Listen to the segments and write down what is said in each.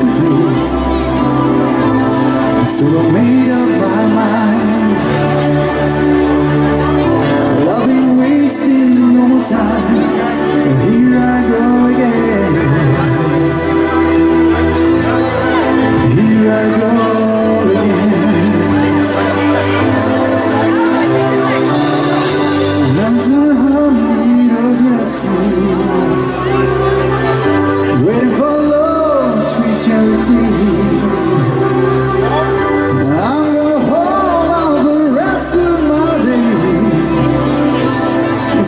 So I made up my mind. I've wasting no time.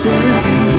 自己。